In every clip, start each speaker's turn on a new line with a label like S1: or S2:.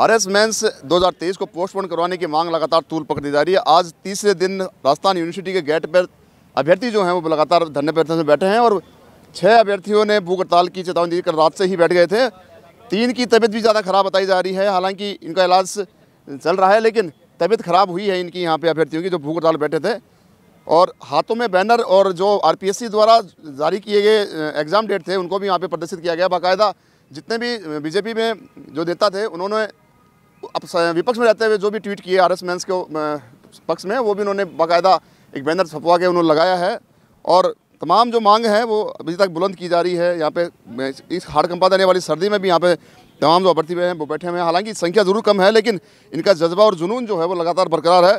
S1: Are S mains 2023 को postpone करवाने की मांग लगातार तूल पकड़ती जा रही है। आज तीसरे दिन राजस्थान यूनिवर्सिटी के गेट पर अभ्यर्थी जो हैं, वो लगातार धरने प्रदर्शन में बैठे हैं और छः अभ्यर्थियों ने भूख हड़ताल की चेतावनी दी कर रात से ही बैठ गए थे। तीन की तबीयत भी ज़्यादा खराब बताई जा रही है। हालाँकि इनका इलाज चल रहा है, लेकिन तबीयत खराब हुई है इनकी यहाँ पे अभ्यर्थियों की, जो भूख हड़ताल बैठे थे। और हाथों में बैनर और जो आरपीएससी द्वारा जारी किए गए एग्ज़ाम डेट थे, उनको भी यहाँ पे प्रदर्शित किया गया। बाकायदा जितने भी बीजेपी में जो नेता थे, उन्होंने विपक्ष में रहते हुए जो भी ट्वीट किए आर एस मेंस के पक्ष में, वो भी उन्होंने बाकायदा एक बैनर छपवा के उन्होंने लगाया है। और तमाम जो मांग है, वो अभी तक बुलंद की जा रही है। यहाँ पे इस हाड़ कंपा देने वाली सर्दी में भी यहाँ पे तमाम जो अभ्यर्थी हैं, वो बैठे हुए हैं। हालाँकि संख्या ज़रूर कम है, लेकिन इनका जज्बा और जुनून जो है, वो लगातार बरकरार है।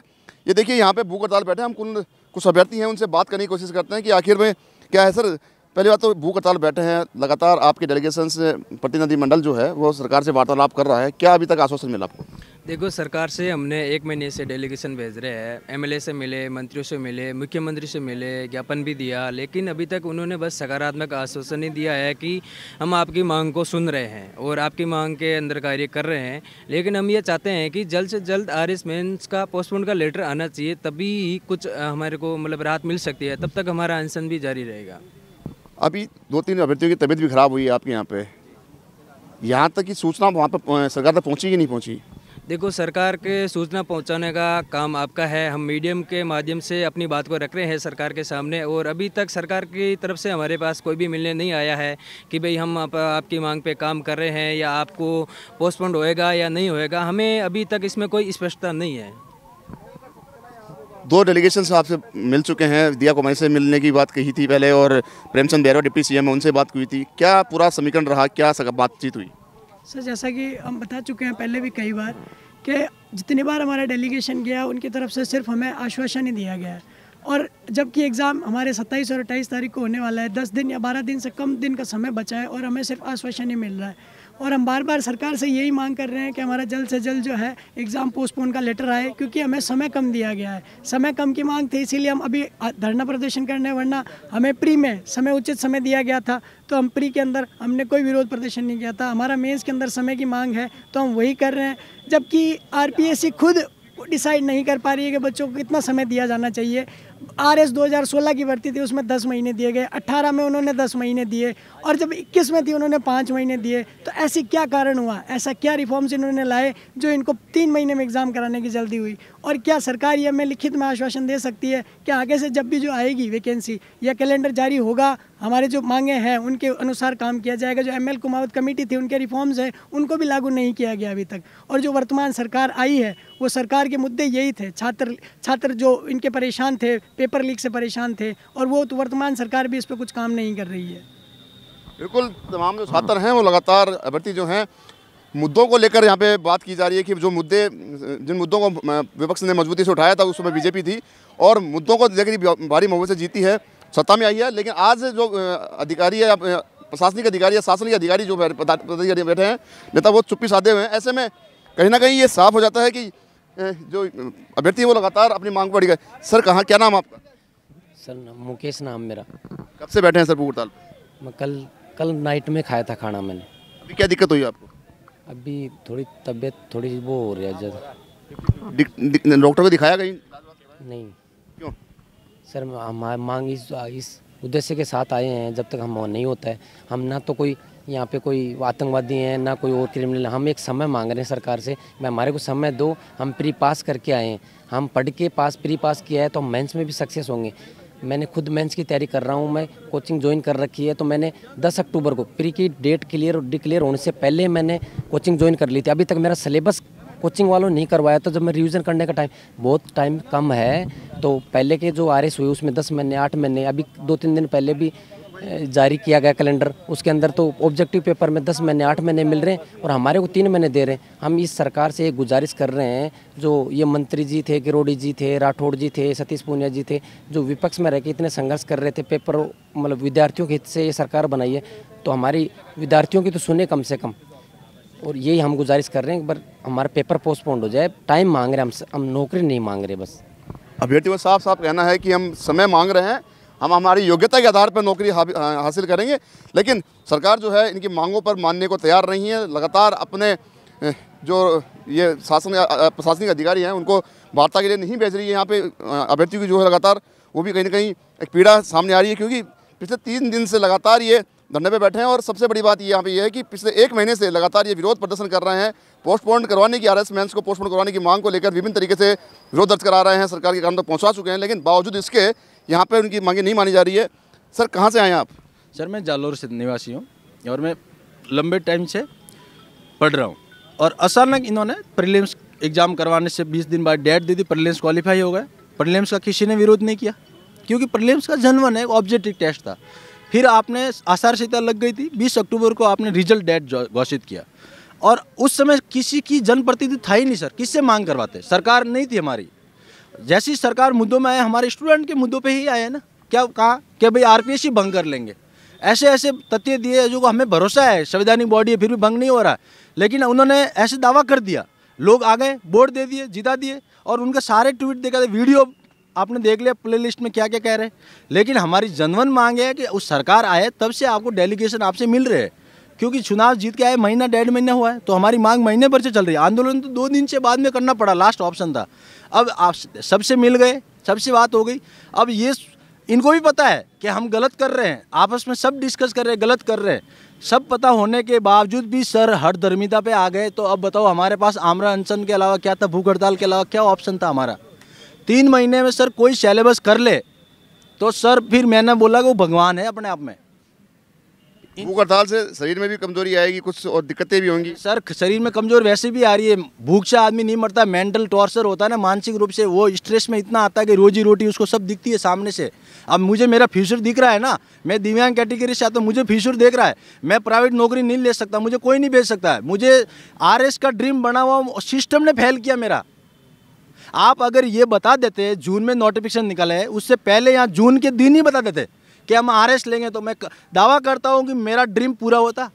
S1: ये देखिए, यहाँ पे भूख हड़ताल बैठे हम कुछ अभ्यर्थी हैं, उनसे बात करने की कोशिश करते हैं कि आखिर में क्या है, सर? पहली बात तो भूख हड़ताल बैठे हैं। लगातार आपके डेलीगेशन से प्रतिनिधि मंडल जो है, वो सरकार से वार्तालाप कर रहा है। क्या अभी तक आश्वासन मिला आपको?
S2: देखो, सरकार से हमने एक महीने से डेलीगेशन भेज रहे हैं। एमएलए से मिले, मंत्रियों से मिले, मुख्यमंत्री से मिले, ज्ञापन भी दिया। लेकिन अभी तक उन्होंने बस सकारात्मक आश्वासन ही दिया है कि हम आपकी मांग को सुन रहे हैं और आपकी मांग के अंदर कार्य कर रहे हैं। लेकिन हम ये चाहते हैं कि जल्द से जल्द आर एस मेन्स का पोस्टपोन का लेटर आना चाहिए, तभी कुछ हमारे को मतलब राहत मिल सकती है। तब तक हमारा अनशन भी जारी रहेगा।
S1: अभी दो तीन अभ्यर्थियों की तबीयत भी खराब हुई है आपके यहाँ पे। यहाँ तक की सूचना वहाँ पर सरकार तक पहुँची कि नहीं पहुँची?
S2: देखो सरकार के सूचना पहुँचाने का काम आपका है। हम मीडियम के माध्यम से अपनी बात को रख रहे हैं सरकार के सामने और अभी तक सरकार की तरफ़ से हमारे पास कोई भी मिलने नहीं आया है कि भाई हम आप, आपकी मांग पे काम कर रहे हैं या आपको पोस्टपोन होएगा या नहीं होएगा। हमें अभी तक इसमें कोई स्पष्टता नहीं है।
S1: दो डेलीगेशन आपसे मिल चुके हैं। दिया कुमारी से मिलने की बात कही थी पहले और प्रेमचंद बैरवा डिप्टी सीएम उनसे बात हुई थी। क्या पूरा समीकरण रहा? क्या बातचीत हुई?
S3: सर, जैसा कि हम बता चुके हैं पहले भी कई बार कि जितनी बार हमारा डेलीगेशन गया, उनकी तरफ़ से सिर्फ़ हमें आश्वासन ही दिया गया है। और जबकि एग्ज़ाम हमारे 27 और अट्ठाईस तारीख को होने वाला है 10 दिन या 12 दिन से कम दिन का समय बचा है और हमें सिर्फ़ आश्वासन ही मिल रहा है। और हम बार बार सरकार से यही मांग कर रहे हैं कि हमारा जल्द से जल्द जो है एग्ज़ाम पोस्टपोन का लेटर आए, क्योंकि हमें समय कम दिया गया है। समय कम की मांग थी, इसीलिए हम अभी धरना प्रदर्शन करने वरना हमें प्री में समय, उचित समय दिया गया था तो हम प्री के अंदर हमने कोई विरोध प्रदर्शन नहीं किया था। हमारा मेज़ के अंदर समय की मांग है तो हम वही कर रहे हैं, जबकि आरपीएससी खुद डिसाइड नहीं कर पा रही है कि बच्चों को कितना समय दिया जाना चाहिए। आर एस दो हज़ार सोलह की भर्ती थी, उसमें दस महीने दिए गए। अट्ठारह में उन्होंने दस महीने दिए और जब इक्कीस में थी, उन्होंने पाँच महीने दिए। तो ऐसी क्या कारण हुआ? ऐसा क्या रिफॉर्म्स इन्होंने लाए जो इनको तीन महीने में एग्ज़ाम कराने की जल्दी हुई? और क्या सरकार ये हमें लिखित में आश्वासन दे सकती है कि आगे से जब भी जो आएगी वैकेंसी या कैलेंडर जारी होगा, हमारे जो मांगे हैं, उनके अनुसार काम किया जाएगा। जो एम एल कुमावत कमेटी थी, उनके रिफॉर्म्स हैं, उनको भी लागू नहीं किया गया अभी तक। और जो वर्तमान सरकार आई है, वो सरकार के मुद्दे यही थे। छात्र छात्र जो इनके परेशान थे पेपर लीक से परेशान थे, और वो तो वर्तमान सरकार भी इस पर कुछ काम नहीं कर रही है।
S1: बिल्कुल, तमाम जो छात्र हैं, वो लगातार अभ्यर्थी जो हैं मुद्दों को लेकर यहाँ पे बात की जा रही है कि जो मुद्दे जिन मुद्दों को विपक्ष ने मजबूती से उठाया था उस समय बीजेपी थी और मुद्दों को लेकर भारी महुए से जीती है सत्ता में आई है। लेकिन आज जो अधिकारी है प्रशासनिक अधिकारी या शासनिक अधिकारी जो पदाधिकारी बैठे हैं नेता वो चुप्पी साधे हुए हैं। ऐसे में कहीं ना कहीं ये साफ़ हो जाता है कि जो अभ्यर्थी वो लगातार अपनी मांग बढ़ी गए सर कहाँ क्या नाम आपका?
S4: सर मुकेश नाम मेरा।
S1: कब से बैठे हैं सर भूगताल
S4: मैं कल कल नाइट में खाया था खाना मैंने।
S1: अभी क्या दिक्कत हुई आपको?
S4: अभी थोड़ी तबीयत थोड़ी वो हो रही है
S1: ज़्यादा डॉक्टर को दिखाया कहीं?
S4: नहीं। क्यों? सर हमारे मांग इस इस उद्देश्य के साथ आए हैं जब तक हम नहीं होता है। हम ना तो कोई यहाँ पे कोई आतंकवादी हैं ना कोई और क्रिमिनल हम एक समय मांग रहे हैं सरकार से मैं हमारे को समय दो हम प्री पास करके आए हैं। हम पढ़ के पास प्री पास किया है तो हम मेंस में भी सक्सेस होंगे। मैंने खुद मेंस की तैयारी कर रहा हूँ, मैं कोचिंग ज्वाइन कर रखी है तो मैंने 10 अक्टूबर को प्री की डेट क्लियर डिक्लेयर होने से पहले मैंने कोचिंग ज्वाइन कर ली थी। अभी तक मेरा सिलेबस कोचिंग वालों नहीं करवाया तो जब मैं रिविज़न करने का टाइम बहुत टाइम कम है। तो पहले के जो आर एस हुए, उसमें दस महीने, आठ महीने, अभी दो तीन दिन पहले भी जारी किया गया कैलेंडर। उसके अंदर तो ऑब्जेक्टिव पेपर में दस महीने, आठ महीने मिल रहे हैं और हमारे को तीन महीने दे रहे हैं। हम इस सरकार से एक गुजारिश कर रहे हैं, जो ये मंत्री जी थे गिरोडी जी थे, राठौड़ जी थे, सतीश पूनिया जी थे, जो विपक्ष में रह के इतने संघर्ष कर रहे थे, पेपर मतलब विद्यार्थियों के हित से ये सरकार बनाई है तो हमारी विद्यार्थियों की तो सुने कम से कम। और यही हम गुजारिश कर रहे हैं पर हमारा पेपर पोस्टपोन्ड हो जाए, टाइम मांग रहे हैं, हम हम नौकरी नहीं मांग रहे बस।
S1: अभ्यर्थी साफ़ साफ़ कहना है कि हम समय मांग रहे हैं हम हमारी योग्यता के आधार पर नौकरी हासिल करेंगे। लेकिन सरकार जो है, इनकी मांगों पर मानने को तैयार नहीं है। लगातार अपने जो ये शासन प्रशासनिक अधिकारी हैं, उनको वार्ता के लिए नहीं भेज रही है। यहाँ पे अभ्यर्थियों की जो है लगातार, वो भी कहीं ना कहीं एक पीड़ा सामने आ रही है, क्योंकि पिछले तीन दिन से लगातार ये धरने पे बैठे हैं और सबसे बड़ी बात यहाँ पे ये है कि पिछले एक महीने से लगातार ये विरोध प्रदर्शन कर रहे हैं। पोस्टपोन करवाने की आर एस मेंस को पोस्टपोन करवाने की मांग को लेकर विभिन्न तरीके से विरोध दर्ज करा रहे हैं। सरकार के कान तक पहुँचा चुके हैं, लेकिन बावजूद इसके यहाँ पर उनकी मांगे नहीं मानी जा रही है। सर, कहाँ से आए आप?
S5: सर, मैं जालोर से निवासी हूँ और मैं लंबे टाइम से पढ़ रहा हूँ। और अचानक इन्होंने प्रीलिम्स एग्ज़ाम करवाने से 20 दिन बाद डेट दे दी, प्रीलिम्स क्वालिफाई हो गए। प्रीलिम्स का किसी ने विरोध नहीं किया, क्योंकि प्रीलिम्स का जनवन है ऑब्जेक्टिव टेस्ट था। फिर आपने आचार संहिता लग गई थी 20 अक्टूबर को आपने रिज़ल्ट डेट घोषित किया। और उस समय किसी की जनप्रतिनिधि था ही नहीं, सर। किससे मांग करवाते? सरकार नहीं थी हमारी। जैसी सरकार मुद्दों में आए, हमारे स्टूडेंट के मुद्दों पे ही आए ना। क्या कहा? कि भाई आरपीएस ही भंग कर लेंगे। ऐसे ऐसे तथ्य दिए जो हमें भरोसा है, संवैधानिक बॉडी है, फिर भी भंग नहीं हो रहा लेकिन उन्होंने ऐसे दावा कर दिया। लोग आ गए वोट दे दिए, जिता दिए, और उनके सारे ट्वीट देखा वीडियो आपने देख लिया प्ले लिस्ट में क्या क्या कह रहे हैं। लेकिन हमारी जनवन मांग है कि उस सरकार आए, तब से आपको डेलीगेशन आपसे मिल रहे हैं। क्योंकि चुनाव जीत के आए महीना, डेढ़ महीना हुआ है तो हमारी मांग महीने भर से चल रही है। आंदोलन तो दो दिन से बाद में करना पड़ा लास्ट ऑप्शन था। अब आप सबसे मिल गए, सबसे बात हो गई। अब ये इनको भी पता है कि हम गलत कर रहे हैं, आपस में सब डिस्कस कर रहे हैं, गलत कर रहे हैं। सब पता होने के बावजूद भी सर हर धर्मिता पे आ गए तो अब बताओ हमारे पास आमरा अनशन के अलावा क्या था, भूख हड़ताल के अलावा क्या ऑप्शन था हमारा? तीन महीने में सर कोई सिलेबस कर ले तो सर फिर मैंने बोला कि वो भगवान है अपने आप में।
S1: भूख हड़ताल से शरीर में भी कमज़ोरी आएगी कुछ और दिक्कतें भी होंगी।
S5: सर शरीर में कमज़ोर वैसे भी आ रही है। भूख से आदमी नहीं मरता मेंटल टॉर्चर होता है ना मानसिक रूप से वो स्ट्रेस में इतना आता है कि रोजी रोटी उसको सब दिखती है सामने से। अब मुझे मेरा फ्यूचर दिख रहा है ना मैं दिव्यांग कैटेगरी से आता हूँ मुझे फ्यूचर देख रहा है। मैं प्राइवेट नौकरी नहीं ले सकता मुझे कोई नहीं भेज सकता। है मुझे आरएस का ड्रीम बना हुआ सिस्टम ने फेल किया मेरा। आप अगर ये बता देते जून में नोटिफिकेशन निकला है उससे पहले यहाँ जून के दिन ही बता देते। कि हम आरएस लेंगे तो मैं दावा करता हूँ कि मेरा ड्रीम पूरा होता।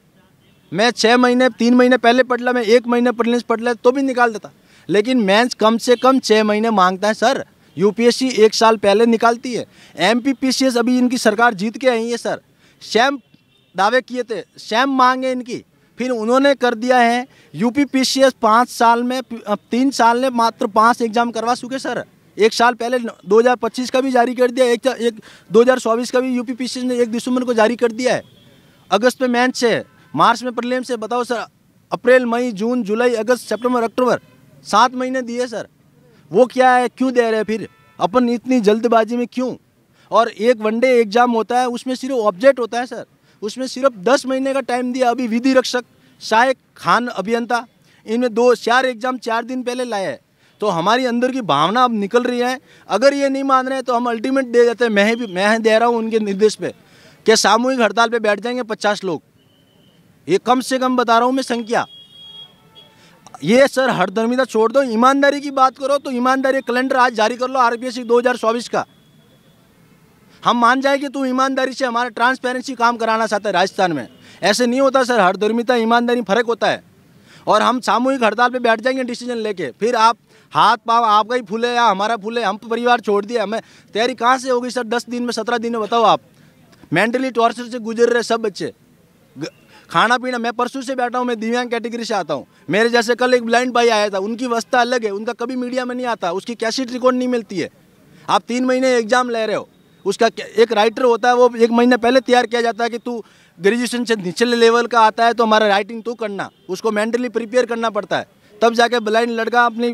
S5: मैं छः महीने, तीन महीने पहले पढ़ ला मैं एक महीने प्रीलिम्स पढ़ ला तो भी निकाल देता। लेकिन मेंस कम से कम छः महीने माँगता है, सर। यूपीएससी एक साल पहले निकालती है। एम अभी इनकी सरकार जीत के आई है, सर। शैम दावे किए थे शैम मांगे इनकी। फिर उन्होंने कर दिया है यूपी पी पाँच साल में तीन साल में मात्र पाँच एग्ज़ाम करवा चुके, सर। एक साल पहले 2025 का भी जारी कर दिया, एक एक 2024 का भी यूपी पी सी ने एक दिसंबर को जारी कर दिया है। अगस्त में मैच है मार्च में प्रीलिम से, बताओ सर, अप्रैल, मई, जून, जुलाई, अगस्त, सितंबर, अक्टूबर, सात महीने दिए सर। वो क्या है, क्यों दे रहे हैं फिर? अपन इतनी जल्दबाजी में क्यों? और एक वनडे एग्ज़ाम होता है, उसमें सिर्फ़ ऑब्जेक्ट होता है सर। उसमें सिर्फ़ दस महीने का टाइम दिया अभी विधि रक्षक सहायक, खान अभियंता। इनमें दो, चार एग्ज़ाम चार दिन पहले लाया है। तो हमारी अंदर की भावना अब निकल रही है। अगर ये नहीं मान रहे तो हम अल्टीमेट दे देते हैं। मैं भी मैं दे रहा हूँ उनके निर्देश पे। कि सामूहिक हड़ताल पे बैठ जाएँगे पचास लोग? ये कम से कम बता रहा हूँ मैं संख्या। ये सर हरदर्मिता छोड़ दो। ईमानदारी की बात करो तो ईमानदारी कैलेंडर आज जारी कर लो आरपीएससी 2024 का। हम मान जाए कि तू ईमानदारी से हमारा ट्रांसपेरेंसी काम कराना चाहता है राजस्थान में। ऐसे नहीं होता सर हरदर्मिता ईमानदारी फ़र्क होता है। और हम सामूहिक हड़ताल पे बैठ जाएँगे डिसीज़न लेके। फिर आप हाथ पाँव आपका ही फूले या हमारा फूले हम परिवार छोड़ दिया, हमें तैयारी कहाँ से होगी सर? दस दिन में, सत्रह दिन में, बताओ आप। मेंटली टॉर्चर से गुजर रहे सब बच्चे। खाना पीना, मैं परसों से बैठा हूँ, मैं दिव्यांग कैटेगरी से आता हूँ। मेरे जैसे कल एक ब्लाइंड भाई आया था, उनकी अवस्था अलग है, उनका कभी मीडिया में नहीं आता, उसकी कैसेट रिकॉर्ड नहीं मिलती है। आप तीन महीने एग्ज़ाम ले रहे हो, उसका एक राइटर होता है, वो एक महीने पहले तैयार किया जाता है कि तू ग्रेजुएशन से निचले लेवल का आता है तो हमारा राइटिंग तू करना, उसको मेंटली प्रिपेयर करना पड़ता है। तब जाके ब्लाइंड लड़का अपनी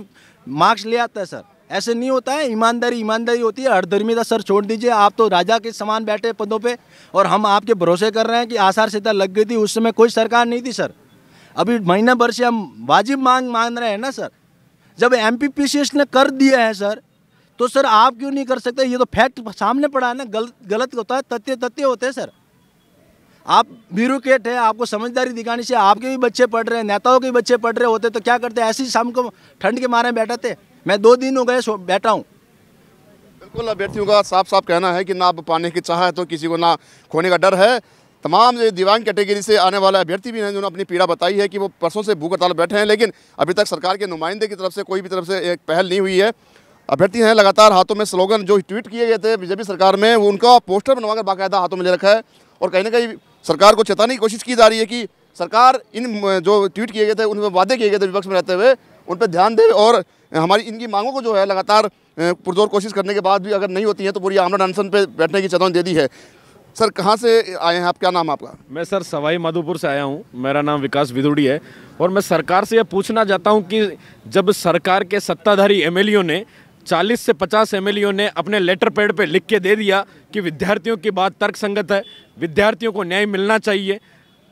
S5: मार्क्स ले आता है, सर। ऐसे नहीं होता है, ईमानदारी ईमानदारी होती है। हर हरधर्मिता सर छोड़ दीजिए, आप तो राजा के समान बैठे पदों पे, और हम आपके भरोसे कर रहे हैं कि आसार संहिता लग गई थी, उस समय कोई सरकार नहीं थी, सर। अभी महीना भर से हम वाजिब मांग मांग रहे हैं ना, सर। जब एम ने कर दिया है, सर तो सर, आप क्यों नहीं कर सकते? ये तो फैक्ट सामने पड़ा है ना, गलत गलत होता है तथ्य तथ्य होते हैं, सर। आप ब्यूरोक्रेट है, आपको समझदारी दिखाने से आपके भी बच्चे पढ़ रहे हैं, नेताओं के भी बच्चे पढ़ रहे होते तो क्या करते ऐसे शाम को ठंड के मारे बैठा थे। मैं दो दिन हो गए बैठा हूँ।
S1: बिल्कुल अभ्यर्थियों का साफ़ साफ़ कहना है कि ना पाने की चाह है तो किसी को ना खोने का डर है। तमाम दिव्यांग कैटेगरी से आने वाले अभ्यर्थी भी हैं, जिन्होंने अपनी पीड़ा बताई है कि वो परसों से भूख हड़ताल बैठे हैं, लेकिन अभी तक सरकार के नुमाइंदे की तरफ़ से कोई भी तरफ़ से एक पहल नहीं हुई है। अभ्यर्थी हैं, लगातार हाथों में स्लोगन, जो ट्वीट किए गए थे बीजेपी सरकार में, वो उनका पोस्टर बनवाकर बाकायदा हाथों में ले रखा है। और कहीं ना कहीं सरकार को चेताने की कोशिश की जा रही है कि सरकार इन जो ट्वीट किए गए थे, उन पर वादे किए गए थे विपक्ष में रहते हुए, उन पर ध्यान दे और हमारी, इनकी मांगों को जो है लगातार पुरजोर कोशिश करने के बाद भी अगर नहीं होती है तो पूरी आमरण अनशन पर बैठने की चेतावनी दे दी है। सर, कहाँ से आए हैं आप? क्या नाम आपका?
S6: मैं सर सवाई माधोपुर से आया हूँ। मेरा नाम विकास विदुड़ी है। और मैं सरकार से यह पूछना चाहता हूँ कि जब सरकार के सत्ताधारी एम ने 40 से 50 एम ने अपने लेटर पैड पे लिख के दे दिया कि विद्यार्थियों की बात तर्कसंगत है, विद्यार्थियों को न्याय मिलना चाहिए।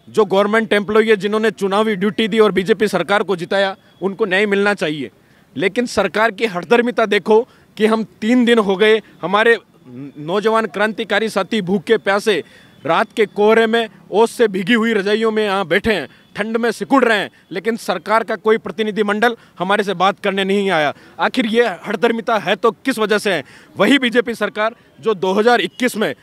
S6: जो गवर्नमेंट एम्प्लॉई है, जिन्होंने चुनावी ड्यूटी दी और बीजेपी सरकार को जिताया, उनको न्याय मिलना चाहिए। लेकिन सरकार की हठधर्मिता देखो कि हम तीन दिन हो गए, हमारे नौजवान क्रांतिकारी साथी भूखे प्यासे रात के कोहरे में, ओस से भीगी हुई रजाइयों में यहाँ बैठे हैं। ठंड में सिकुड़ रहे हैं, लेकिन सरकार का कोई प्रतिनिधिमंडल हमारे से बात करने नहीं आया। आखिर ये हड़धर्मिता है तो किस वजह से है? वही बीजेपी सरकार जो 2021 में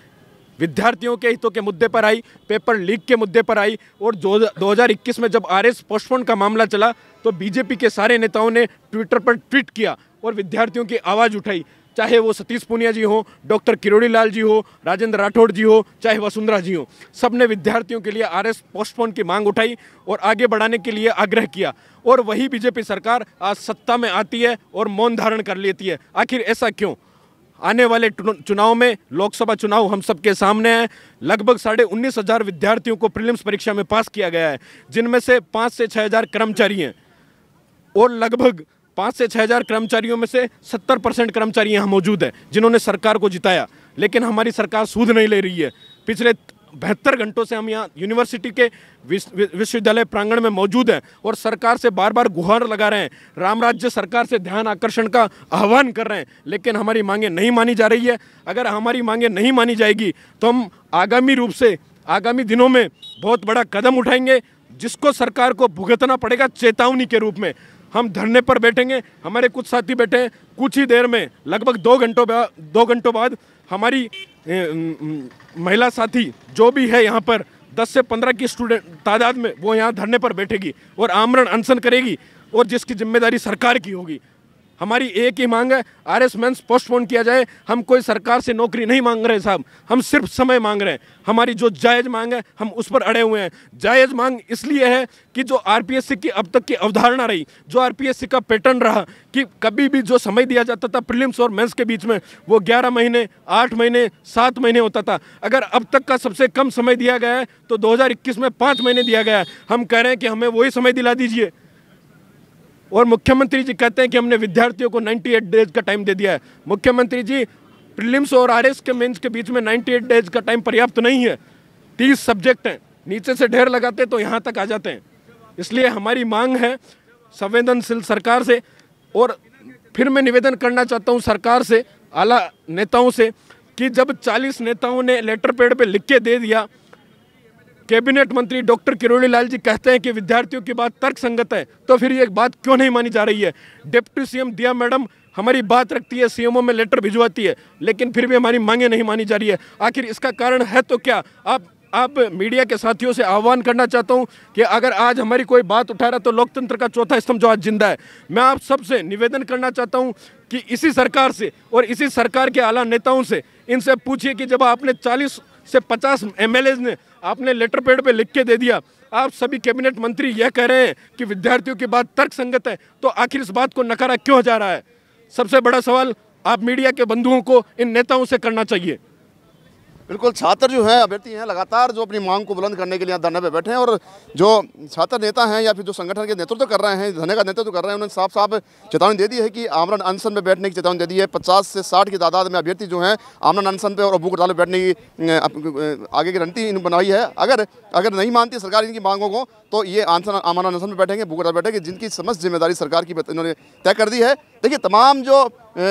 S6: विद्यार्थियों के हितों के मुद्दे पर आई, पेपर लीक के मुद्दे पर आई, और जो 2021 में जब आरएस पोस्टपोन का मामला चला तो बीजेपी के सारे नेताओं ने ट्विटर पर ट्वीट किया और विद्यार्थियों की आवाज़ उठाई। चाहे वो सतीश पूनिया जी हो, डॉक्टर किरोड़ी लाल जी हो, राजेंद्र राठौड़ जी हो, चाहे वसुंधरा जी हो सबने विद्यार्थियों के लिए आरएस पोस्टपोन की मांग उठाई और आगे बढ़ाने के लिए आग्रह किया। और वही बीजेपी सरकार आज सत्ता में आती है और मौन धारण कर लेती है। आखिर ऐसा क्यों? आने वाले चुनाव में लोकसभा चुनाव हम सबके सामने है। लगभग साढ़े उन्नीस हज़ार विद्यार्थियों को प्रीलिम्स परीक्षा में पास किया गया है, जिनमें से पाँच से छः हज़ार कर्मचारी हैं। और लगभग पाँच से छः हज़ार कर्मचारियों में से सत्तर परसेंट कर्मचारी यहाँ मौजूद हैं, जिन्होंने सरकार को जिताया। लेकिन हमारी सरकार सूद नहीं ले रही है। पिछले बहत्तर घंटों से हम यहाँ यूनिवर्सिटी के विश्व- विश्वविद्यालय प्रांगण में मौजूद हैं और सरकार से बार बार गुहार लगा रहे हैं। राम राज्य सरकार से ध्यान आकर्षण का आह्वान कर रहे हैं, लेकिन हमारी मांगे नहीं मानी जा रही है। अगर हमारी मांगे नहीं मानी जाएगी तो हम आगामी रूप से, आगामी दिनों में बहुत बड़ा कदम उठाएँगे, जिसको सरकार को भुगतना पड़ेगा चेतावनी के रूप में। हम धरने पर बैठेंगे, हमारे कुछ साथी बैठे हैं, कुछ ही देर में, लगभग दो घंटों बाद दो घंटों बाद, हमारी महिला साथी जो भी है यहाँ पर 10 से 15 की स्टूडेंट तादाद में, वो यहाँ धरने पर बैठेगी और आमरण अनशन करेगी और जिसकी ज़िम्मेदारी सरकार की होगी। हमारी एक ही मांग है आर एस मेंस पोस्टपोन किया जाए। हम कोई सरकार से नौकरी नहीं मांग रहे साहब। हम सिर्फ़ समय मांग रहे हैं। हमारी जो जायज़ मांग है, हम उस पर अड़े हुए हैं। जायज़ मांग इसलिए है कि जो आरपीएससी की अब तक की अवधारणा रही, जो आरपीएससी का पैटर्न रहा, कि कभी भी जो समय दिया जाता था प्रीलिम्स और मेंस के बीच में, वो 11 महीने 8 महीने 7 महीने होता था। अगर अब तक का सबसे कम समय दिया गया है तो 2021 में पाँच महीने दिया गया है। हम कह रहे हैं कि हमें वही समय दिला दीजिए। और मुख्यमंत्री जी कहते हैं कि हमने विद्यार्थियों को 98 डेज़ का टाइम दे दिया है। मुख्यमंत्री जी प्रीलिम्स और आरएस के मेंस के बीच में 98 डेज़ का टाइम पर्याप्त तो नहीं है। 30 सब्जेक्ट हैं। नीचे से ढेर लगाते तो यहाँ तक आ जाते हैं। इसलिए हमारी मांग है संवेदनशील सरकार से और फिर मैं निवेदन करना चाहता हूँ सरकार से, आला नेताओं से कि जब 40 नेताओं ने लेटर पैड पे लिख के दे दिया कैबिनेट मंत्री डॉक्टर किरोड़ी लाल जी कहते हैं कि विद्यार्थियों की बात तर्क संगत है तो फिर ये बात क्यों नहीं मानी जा रही है? डिप्टी सीएम दिया मैडम हमारी बात रखती है, सीएमओ में लेटर भिजवाती है, लेकिन फिर भी हमारी मांगे नहीं मानी जा रही है। आखिर इसका कारण है तो क्या? आप आप मीडिया के साथियों से आह्वान करना चाहता हूँ कि अगर आज हमारी कोई बात उठा रहा तो लोकतंत्र का चौथा स्तंभ जो आज ज़िंदा है, मैं आप सबसे निवेदन करना चाहता हूँ कि इसी सरकार से और इसी सरकार के आला नेताओं से इनसे पूछिए कि जब आपने 40 से 50 एम ने आपने लेटर पेड पे लिख के दे दिया। आप सभी कैबिनेट मंत्री यह कह रहे हैं कि विद्यार्थियों की बात तर्क संगत है तो आखिर इस बात को नकारा क्यों जा रहा है? सबसे बड़ा सवाल आप मीडिया के बंधुओं को, इन नेताओं से करना चाहिए।
S1: बिल्कुल छात्र जो हैं, अभ्यर्थी हैं, लगातार जो अपनी मांग को बुलंद करने के लिए धरने पे बैठे हैं और जो छात्र नेता हैं या फिर जो संगठन के नेतृत्व तो कर रहे हैं, धरने का नेतृत्व तो कर रहे हैं उन्होंने साफ़ साफ़ चेतावनी दे दी है कि आमरण अनशन में बैठने की चेतावनी दे दी है। पचास से साठ की तादाद में अभ्यर्थी जो हैं, आमरण अनशन पर और भूख हड़ताल बैठने की आगे की रणनीति बनाई है। अगर अगर नहीं मानती सरकार इनकी मांगों को तो ये आंसन आमरण अनशन में बैठेंगे भूख हड़ताल बैठेंगे, जिनकी समस्त ज़िम्मेदारी सरकार की इन्होंने तय कर दी है। देखिए, तमाम जो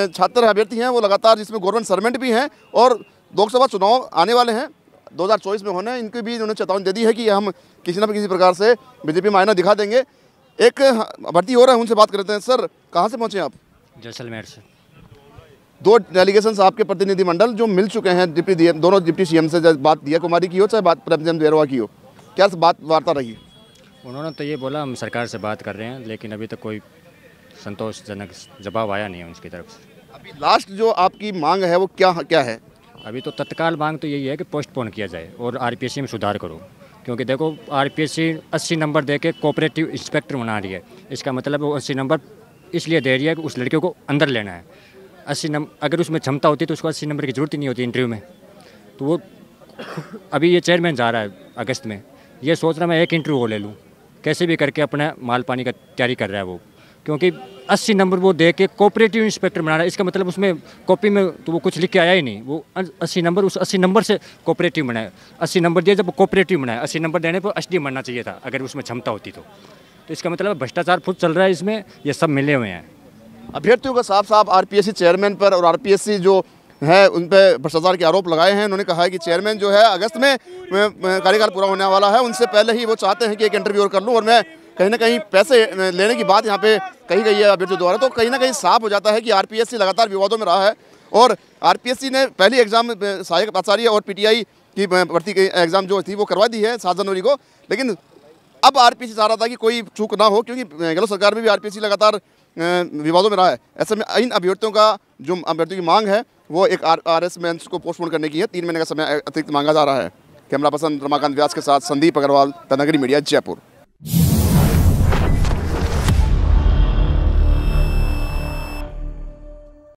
S1: छात्र अभ्यर्थी हैं, वो लगातार जिसमें गवर्नमेंट सर्वेंट भी हैं और लोकसभा चुनाव आने वाले हैं 2024 में होने हैं इनकी भी उन्होंने चेतावनी दे दी है कि हम किसी न किसी प्रकार से बीजेपी में आईना दिखा देंगे। एक भर्ती हो रहा है उनसे बात करते हैं। सर कहाँ से पहुँचे आप?
S7: जैसलमेर से।
S1: दो डेलीगेशन आपके प्रतिनिधिमंडल जो मिल चुके हैं डिप्टी डीएम दोनों डिप्टी सीएम से बात दिया कुमारी की हो चाहे बात प्रेम देरवा की हो क्या बात वार्ता रही
S7: उन्होंने तो ये बोला हम सरकार से बात कर रहे हैं लेकिन अभी तक तो कोई संतोषजनक जवाब आया नहीं है उनकी तरफ़ से।
S1: अभी लास्ट जो आपकी मांग है वो क्या क्या है?
S7: अभी तो तत्काल मांग तो यही है कि पोस्टपोन किया जाए और आरपीएससी में सुधार करो। क्योंकि देखो आर पी एस सी अस्सी नंबर दे के कोऑपरेटिव इंस्पेक्टर बना रही है। इसका मतलब वो अस्सी नंबर इसलिए दे रही है कि उस लड़के को अंदर लेना है। अस्सी नंबर अगर उसमें क्षमता होती तो उसको अस्सी नंबर की ज़रूरत ही नहीं होती इंटरव्यू में। तो वो अभी ये चेयरमैन जा रहा है अगस्त में। ये सोच रहा मैं एक इंटरव्यू ले लूँ। कैसे भी करके अपना माल पानी का तैयारी कर रहा है वो। क्योंकि 80 नंबर वो दे के कोऑपरेटिव इंस्पेक्टर बना रहा है इसका मतलब उसमें कॉपी में तो वो कुछ लिख के आया ही नहीं। वो 80 नंबर, उस 80 नंबर से कोऑपरेटिव बनाया 80 नंबर दिया जब कोऑपरेटिव बनाया 80 नंबर देने पर एस बनना चाहिए था, अगर उसमें क्षमता होती तो। तो इसका मतलब भ्रष्टाचार फुट चल रहा है इसमें, ये सब मिले हुए हैं।
S1: अभ्यर्थियों का साफ़ साफ़ आरपीएससी चेयरमैन पर और आरपीएससी जो है, उन पर भ्रष्टाचार के आरोप लगाए हैं। उन्होंने कहा है कि चेयरमैन जो है, अगस्त में कार्यकाल पूरा होने वाला है। उनसे पहले ही वो चाहते हैं कि एक इंटरव्यू और कर लूँ और मैं कहीं ना कहीं पैसे लेने की बात यहाँ पे कही गई है अभ्यर्थियों द्वारा। तो कहीं ना कहीं साफ़ हो जाता है कि आरपीएससी लगातार विवादों में रहा है और आरपीएससी ने पहली एग्ज़ाम सहायक आचार्य और पीटीआई की भर्ती एग्ज़ाम जो थी वो करवा दी है सात जनवरी को। लेकिन अब आरपीएससी चाह रहा था कि कोई चूक ना हो, क्योंकि गहलोत सरकार में भी आरपीएससी लगातार विवादों में रहा है। ऐसे में इन अभ्यर्थियों का जो अभ्यर्थियों की मांग है, वो एक आर आर एस में को पोस्टपोन करने की है। तीन महीने का समय अतिरिक्त मांगा जा रहा है। कैमरा पर्सन रमाकांत व्यास के साथ संदीप अग्रवाल तनगरी मीडिया, जयपुर।